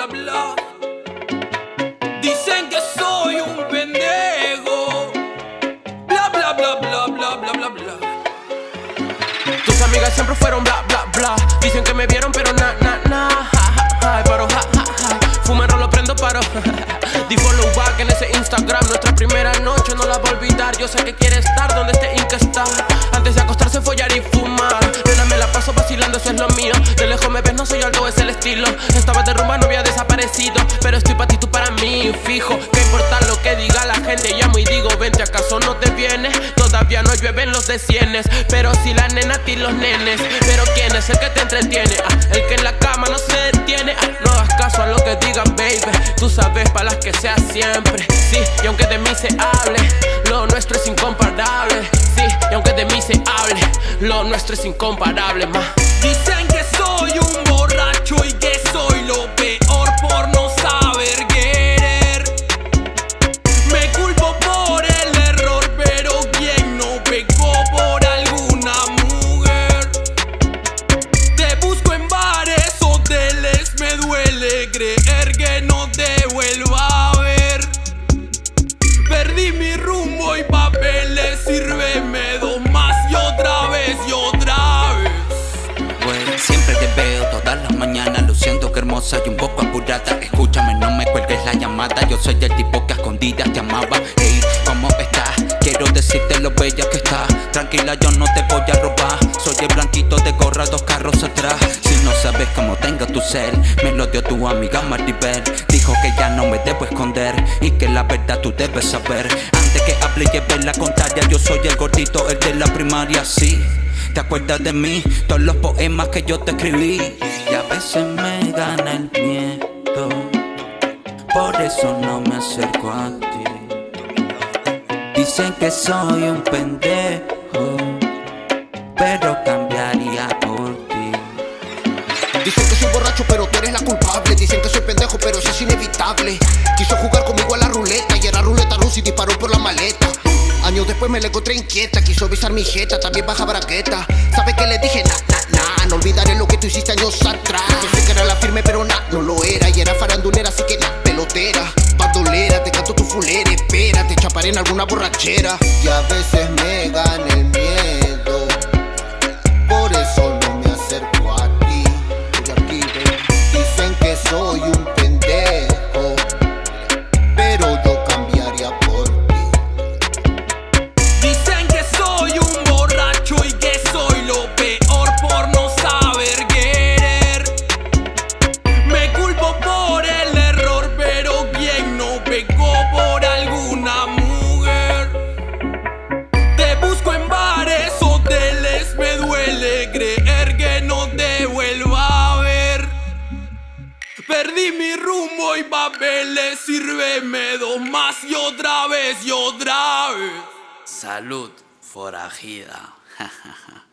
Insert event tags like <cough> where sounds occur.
hablar. Dicen que soy un pendejo. Bla bla bla bla bla bla bla bla. Tus amigas siempre fueron bla bla bla. Dicen que me vieron pero na na na. Ja, paro ja ja ja. Fumero lo prendo paro. <laughs> Di follow back en ese Instagram. Nuestra primera noche no la voy a olvidar. Yo sé que quiere estar donde este Inca está. Antes de acostarse follar y fumar. Nena me la paso vacilando eso es lo mío. De lejos me ves no soy algo es el estilo. Estaba derrumbando pero estoy para ti, tú para mí, fijo. ¿Qué importa lo que diga la gente? Llamo y digo, vente, ¿acaso no te vienes? Todavía no llueven los de cienes. Pero si la nena, a ti los nenes. Pero ¿quién es el que te entretiene? Ah, el que en la cama no se detiene. Ah, no hagas caso a lo que digan, baby. Tú sabes para las que sea siempre. Sí, y aunque de mí se hable, lo nuestro es incomparable. Sí, y aunque de mí se hable, lo nuestro es incomparable, ma. Dicen que soy un borracho y que soy creer que no te vuelva a ver. Perdí mi rumbo y papeles, sírveme dos más y otra vez y otra vez. Siempre te veo todas las mañanas luciendo que hermosa y un poco apurada. Escúchame, no me cuelgues la llamada. Yo soy el tipo que a escondidas te amaba. Hey, ¿cómo estás? Quiero decirte lo bella que está. Tranquila, yo no te voy a robar. Soy el blanquito de gorra, dos carros atrás. Si no sabes cómo tengo tu ser, me lo dio tu amiga Maribel. Dijo que ya no me debo esconder y que la verdad tú debes saber. Antes que hable y lleve la contraria, yo soy el gordito, el de la primaria, sí. ¿Te acuerdas de mí? Todos los poemas que yo te escribí. Y a veces me gana el miedo. Por eso no me acerco a ti. Dicen que soy un pendejo. Pero cambiaría por ti. Dicen que soy borracho, pero tú eres la culpable. Dicen que soy pendejo, pero eso es inevitable. Quiso jugar conmigo a la ruleta y era ruleta rusa y disparó por la maleta. Años después me la encontré inquieta, quiso besar mi jeta, también baja braqueta. ¿Sabe qué le dije? Na, na, na, no olvidaré lo que tú hiciste años atrás. Pensé que era la firme, pero na, no lo era. Y era farandulera, así que alguna borrachera. Y a veces me gana el miedo, por eso no me acerco a ti. Dicen que soy un Mi rumbo y papeles, sírveme dos más y otra vez y otra vez. Salud, forajida. <laughs>